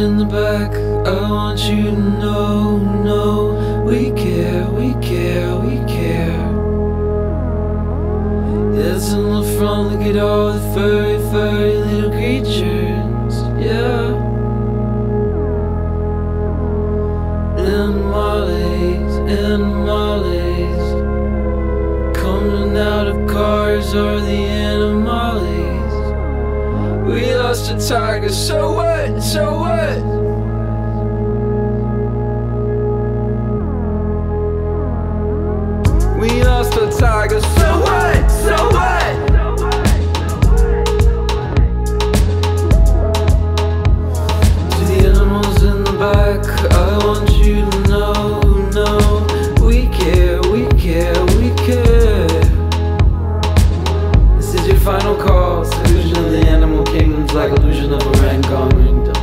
in the back, I want you to know, no, we care, we care, we care. Yes, in the front, look at all the furry, furry little creatures, yeah. And mollies, coming out of cars are the animals. We lost a tiger, so what? So what? We lost a tiger, so what? So what? To the animals in the back, I want you to know, know We care, we care, we care This is your final call, so like illusion of a Rangon ringtone.